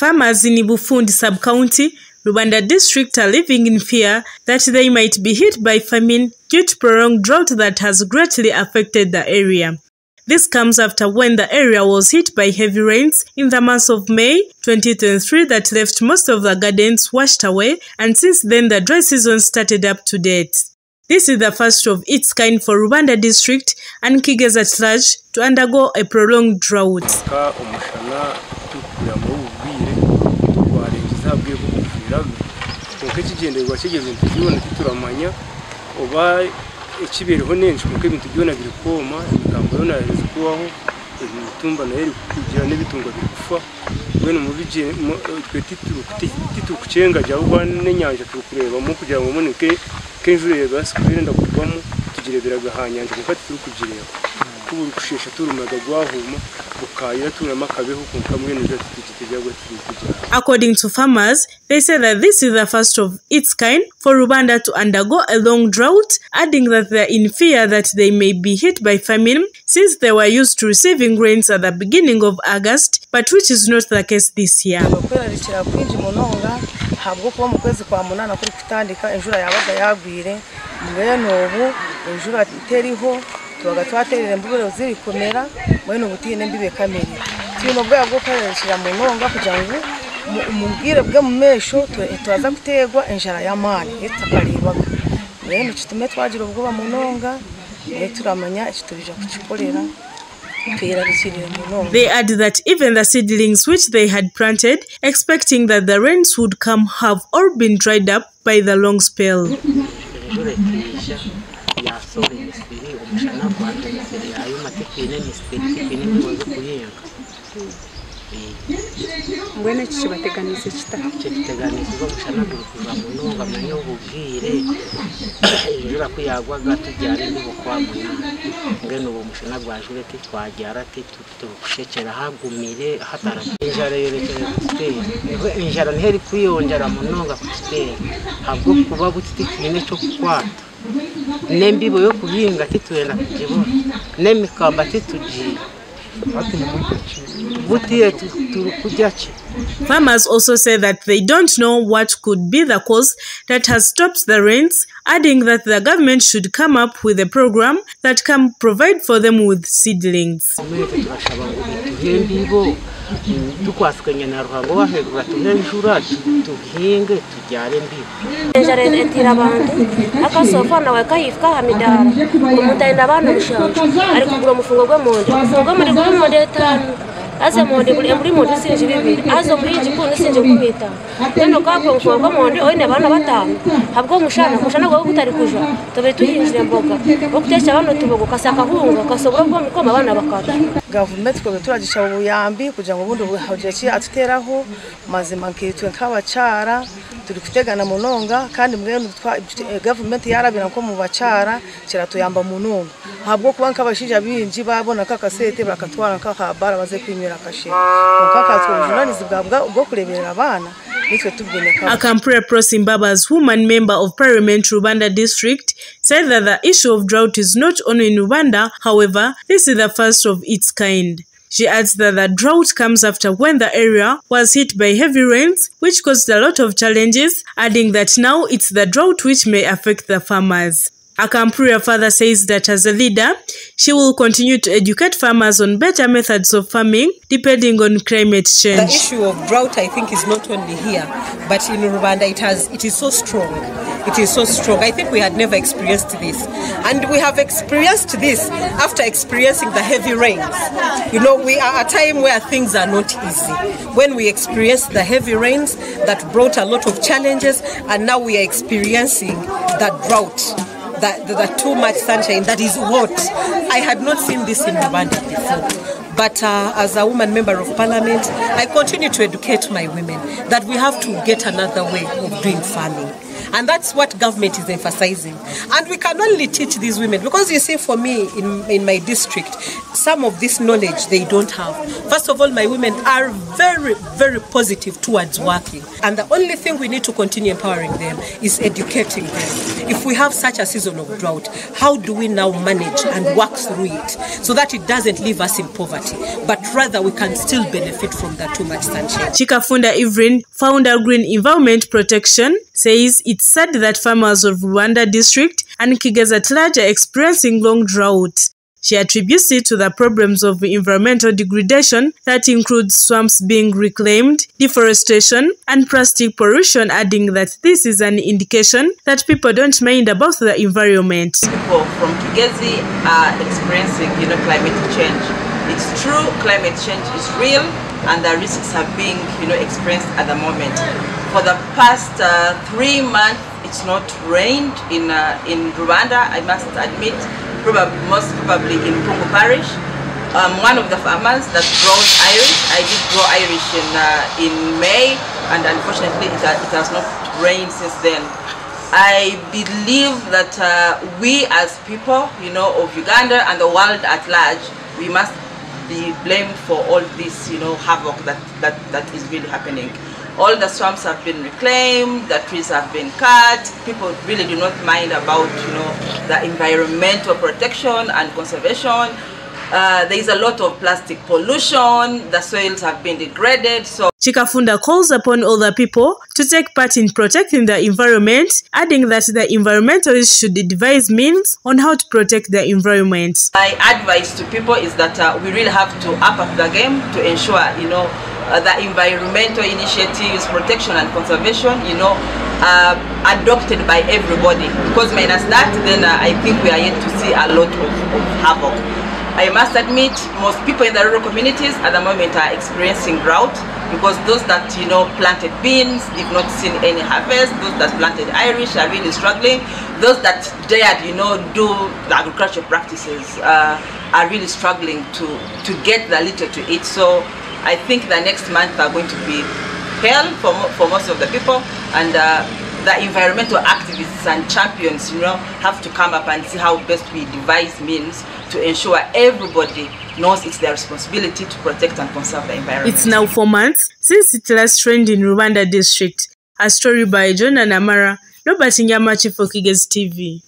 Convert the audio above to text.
Farmers in Bufundi sub-county, Rubanda district are living in fear that they might be hit by famine due to prolonged drought that has greatly affected the area. This comes after when the area was hit by heavy rains in the month of May 2023 that left most of the gardens washed away and since then the dry season started up to date. This is the first of its kind for Rubanda district and Kigezi at large to undergo a prolonged drought. nk'uko ikigenderwa kigeze ntitugibone tuturamanya oba ekibeereho nenshi nk'uko ebintu byona biri kwoma emigambo yona yaheza kubaho emitumba na yo eri kugira n'ebitungwa biri kufa mbwenu twe titurikukyengagya ahubwo n'enyanja turikureebamu kugira ngo mbone nk'enjura ebaasi kubeerenda kugwamu tugireeberaga aha nyanja nk'uko tituri kugireeba. Tuburi kushesha turumaga gwahuma ukayira turama kabeho kunka mwene tukitegagwa turi According to farmers, they say that this is the first of its kind for Rwanda to undergo a long drought, adding that they are in fear that they may be hit by famine since they were used to receiving rains at the beginning of August, but which is not the case this year. habwo kuba mu kwezi kwa munana kuri kutandika injura yabaga yagwire mwene ubu injura iteriho tubaga twaterera embubiro uziri kumera mwene ubu tihine mbibe kamere. Turi mu bwego bwo kwerarikira munonga kugira ngo mu- bwire bwe mu mesho twaza gutegwa enjara y'amani iyo tutakarebaga mwene kitume twagira ubwoba munonga naye turamanya ekitubija kukikorera They add that even the seedlings which they had planted, expecting that the rains would come, have all been dried up by the long spell. ijana kwategekere ayo matipine ni sitipine ntibaze kuhinga mbwene kibateganiza kita kiteganiza ubwo bushanagura kuva mu ntunga menya ububwire imvura ko yagwaga tubyara indi bukwamuye mbwene ubu mushanagwaje ureke twabyara ati tubushekera hagumire hatara injara yerekeye kutera injara ntiheri kwiyongera mu ntunga kutera ntabwo kuba butiti kimwe cyo kukwata n'embibo yo kuhinga titwenda kugibona n'emikamba titugiye Farmers also say that they don't know what could be the cause that has stopped the rains, adding that the government should come up with a program that can provide for them with seedlings. dukwasukanya na ruhango waheru batumye injura tuhinge tujyane mbibi. Ejo leta itira abantu akasofa nawe kayifwa hamidara umutayinda abantu ushaka ari kugura umufungo gw'emonde umufungo gw'emonde gw'emonde etanu. Aze monde buri buri monde sinji bibiri aze muri inji kundi sinji nkumi itanu neno kakwe umufungo gw'emonde oyine abana batanu habwo umushana umushana gwawe gutari kuja tubiri tuhinjira emboga okutesha abana tubogo kasaka hunga kasobora bwo mukoma abana bakata gavumenti twebwe turagisha ubuyambi kugira ngo ubundi buhagire atuteraho mazima nkitwe nk'abacara turi kutegana munonga kandi mwene twa- eh, gavumenti yarabira ko mu bacara kiratuyamba munonga habwo kuba nk'abashija binji babona kakasete bakatwara nk'akabara baze kwinywera akashe nkakatwe ubujunanizi bwa bwo kureberera abana Akampure Prosimbabas, woman member of Parliament Rubanda district, said that the issue of drought is not only in Rubanda, however, this is the first of its kind. She adds that the drought comes after when the area was hit by heavy rains, which caused a lot of challenges, adding that now it's the drought which may affect the farmers. Akampurira further says that as a leader, she will continue to educate farmers on better methods of farming depending on climate change. The issue of drought, I think, is not only here, but in Rubanda, it has, it is so strong. It is so strong. I think we had never experienced this, and we have experienced this after experiencing the heavy rains. You know, we are at a time where things are not easy. When we experienced the heavy rains, that brought a lot of challenges, and now we are experiencing the drought. The too much sunshine that is hot. I had not seen this in Rubanda before. But uh, as a woman member of parliament, I continue to educate my women that we have to get another way of doing farming. And that's what government is emphasizing. And we can only teach these women because you see, for me in, in my district, some of this knowledge they don't have. First of all, my women are very, very positive towards working. And the only thing we need to continue empowering them is educating them. If we have such a season of drought, how do we now manage and work through it so that it doesn't leave us in poverty, but rather we can still benefit from that too much sunshine? Chikafunda Ivrin, founder Green Environment Protection, says sad that farmers of Rubanda district and Kigezi at large are experiencing long drought. She attributes it to the problems of environmental degradation that includes swamps being reclaimed, deforestation, and plastic pollution, adding that this is an indication that people don't mind about the environment. People from Kigezi are experiencing, you know, climate change. It's true, climate change is real, and the risks are being, you know, experienced at the moment. For the past uh, three months, it's not rained in uh, in Rubanda. I must admit, probably most probably in Congo Parish. Um, one of the farmers that grows Irish, I did grow Irish in uh, in May, and unfortunately, it, it has not rained since then. I believe that uh, we as people, you know, of Uganda and the world at large, we must be blamed for all this, you know, havoc that, that, that is really happening. All the swamps have been reclaimed, the trees have been cut. People really do not mind about, you know, the environmental protection and conservation. Uh, there is a lot of plastic pollution. The soils have been degraded. So Chikafunda calls upon other people to take part in protecting the environment, adding that the environmentalists should devise means on how to protect the environment. My advice to people is that uh, we really have to up up the game to ensure, you know, uh, the environmental initiatives, protection and conservation, you know, uh, adopted by everybody. Because minus that, then uh, I think we are yet to see a lot of, of havoc. I must admit, most people in the rural communities at the moment are experiencing drought because those that you know planted beans did not see any harvest. Those that planted Irish are really struggling. Those that dared you know do the agricultural practices uh, are really struggling to to get the little to eat. So I think the next month are going to be hell for for most of the people and. Uh, the environmental activists and champions, you know, have to come up and see how best we devise means to ensure everybody knows it's their responsibility to protect and conserve the environment. It's now four months since it last rained in Rubanda district. A story by John and Amara, Robert Nyamachi for Kigezi TV.